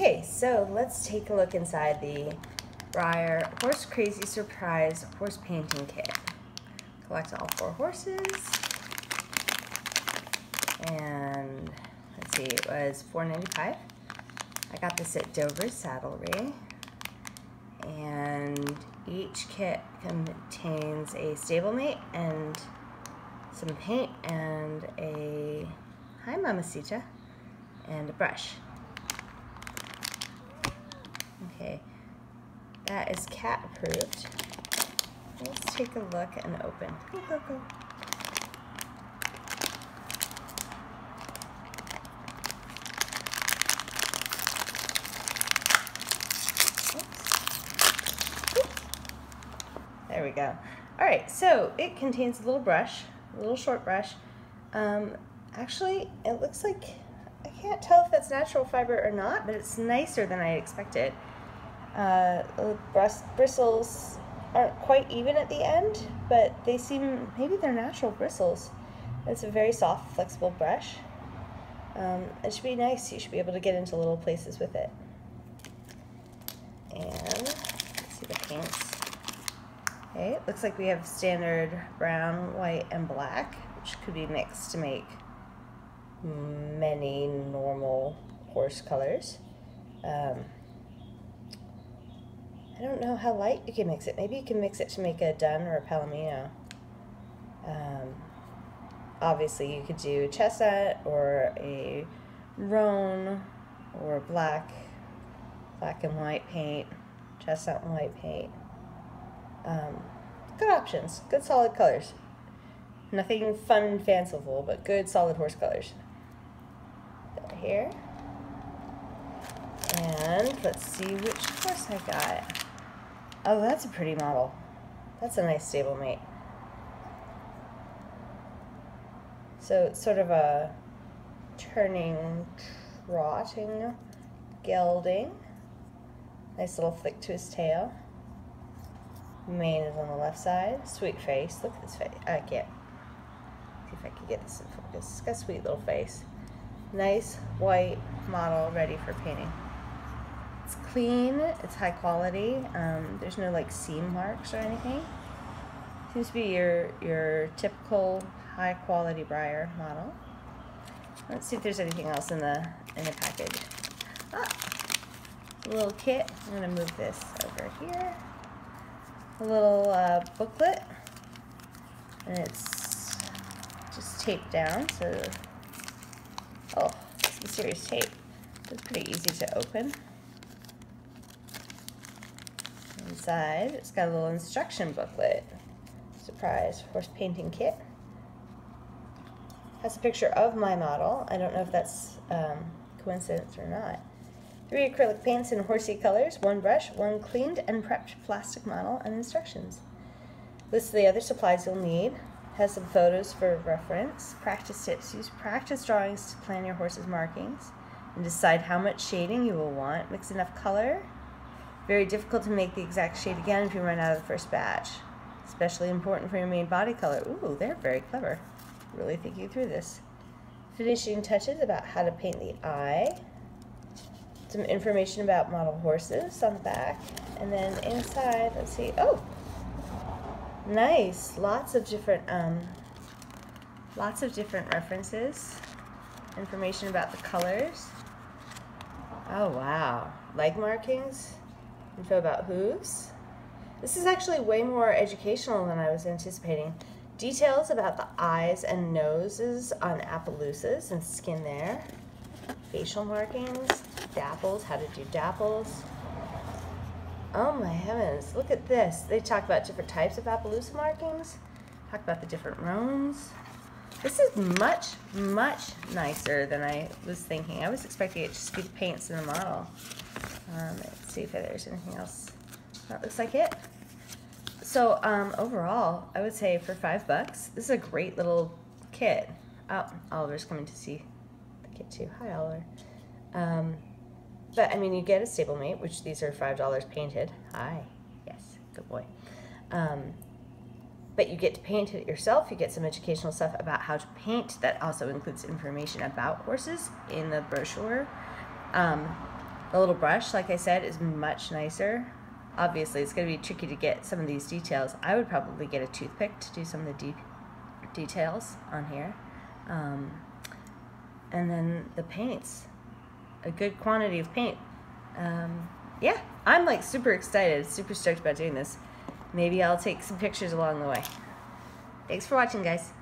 Okay, so let's take a look inside the Breyer Horse Crazy Surprise Horse Painting Kit. Collect all four horses. And let's see, it was $4.95. I got this at Dover Saddlery. And each kit contains a stablemate and some paint and a, hi Mamacita, and a brush. Okay, that is cat approved. Let's take a look and open. Go, go, go. There we go. All right, so it contains a little brush, a little short brush. Um, actually, it looks like, I can't tell if that's natural fiber or not, but it's nicer than I expected. Uh, the bristles aren't quite even at the end, but they seem, maybe they're natural bristles. It's a very soft, flexible brush. Um, it should be nice. You should be able to get into little places with it. And see the paints. Okay, it looks like we have standard brown, white, and black, which could be mixed to make many normal horse colors. Um, I don't know how light you can mix it. Maybe you can mix it to make a dun or a palomino. Um, obviously, you could do chestnut or a roan or black, black and white paint, chestnut and white paint. Um, good options, good solid colors. Nothing fun and fanciful, but good solid horse colors. Here. And let's see which horse I got. Oh, that's a pretty model. That's a nice stablemate. So it's sort of a turning, trotting gelding. Nice little flick to his tail. Mane is on the left side. Sweet face. Look at this face. I can't. See if I can get this in focus. It's got a sweet little face. Nice white model ready for painting. It's clean. It's high quality. Um, there's no like seam marks or anything. Seems to be your your typical high quality Breyer model. Let's see if there's anything else in the in the package. Ah, little kit. I'm gonna move this over here a little uh, booklet and it's just taped down so oh it's some serious tape it's pretty easy to open it's got a little instruction booklet surprise horse painting kit has a picture of my model I don't know if that's um, coincidence or not Three acrylic paints in horsey colors, one brush, one cleaned and prepped plastic model, and instructions. List of the other supplies you'll need. Has some photos for reference. Practice tips. Use practice drawings to plan your horse's markings and decide how much shading you will want. Mix enough color. Very difficult to make the exact shade again if you run out of the first batch. Especially important for your main body color. Ooh, they're very clever. Really thinking through this. Finishing touches about how to paint the eye some information about model horses on the back. And then inside, let's see, oh, nice. Lots of different, um, lots of different references. Information about the colors. Oh, wow. Leg markings. Info about hooves. This is actually way more educational than I was anticipating. Details about the eyes and noses on Appaloosas and skin there. Facial markings, dapples, how to do dapples. Oh my heavens, look at this. They talk about different types of Appaloosa markings, talk about the different roans. This is much, much nicer than I was thinking. I was expecting it just to be the paints in the model. Um, let's see if there's anything else. That looks like it. So um, overall, I would say for five bucks, this is a great little kit. Oh, Oliver's coming to see the kit too. Hi, Oliver. Um, but I mean, you get a stablemate, which these are five dollars painted. Hi, yes, good boy. Um, but you get to paint it yourself. You get some educational stuff about how to paint. That also includes information about horses in the brochure. Um, The little brush, like I said, is much nicer. Obviously, it's going to be tricky to get some of these details. I would probably get a toothpick to do some of the deep details on here. Um, and then the paints, a good quantity of paint. Um, yeah, I'm like super excited, super stoked about doing this. Maybe I'll take some pictures along the way. Thanks for watching, guys.